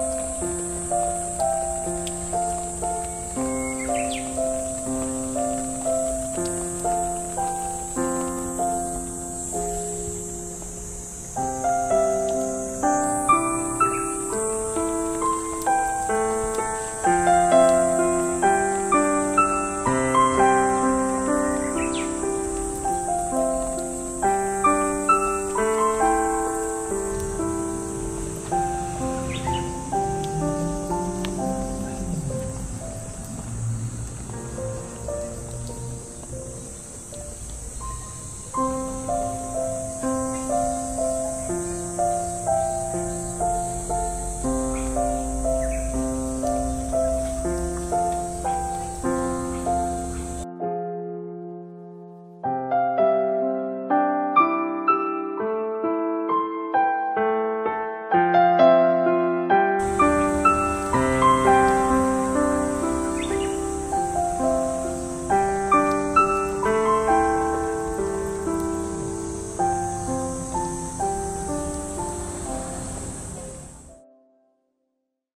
you